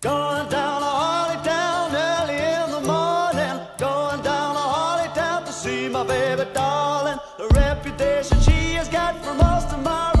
Going down to Harleytown early in the morning. Going down to Harleytown to see my baby darling. The reputation she has got for most of my